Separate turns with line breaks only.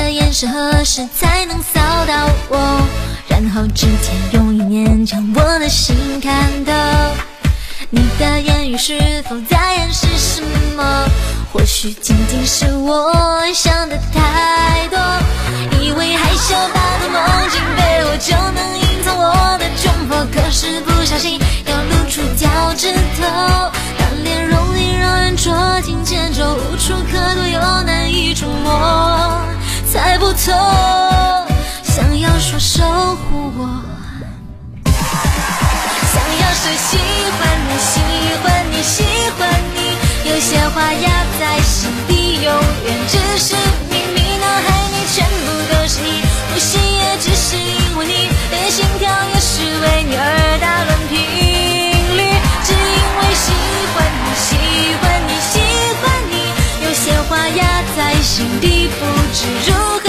的眼神何时才能扫到我？然后直接用意念将我的心看透。你的言语是否在掩饰什么？或许仅仅是我想的太多，以为害羞把的梦境背后就能隐藏我的窘迫，可是不小心猜不透，想要说守护我，想要说喜欢你，喜欢你，喜欢你，有些话压在心底，永远只是秘密，脑海里全部都是你，呼吸也只是因为你，连心跳也是为你而打乱频率，只因为喜欢你，喜欢你，喜欢你，有些话压在心底，不知如